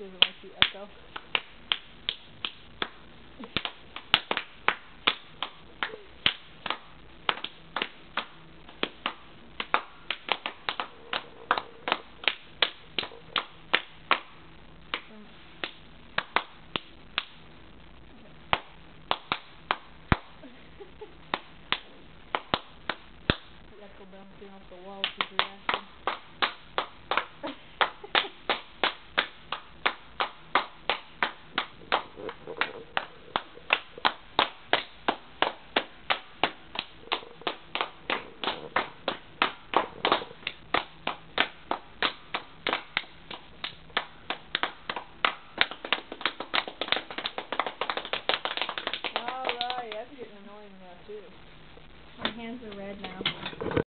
go. Echo bouncing off the walls is reacting. Alright, now, too. My hands are red now.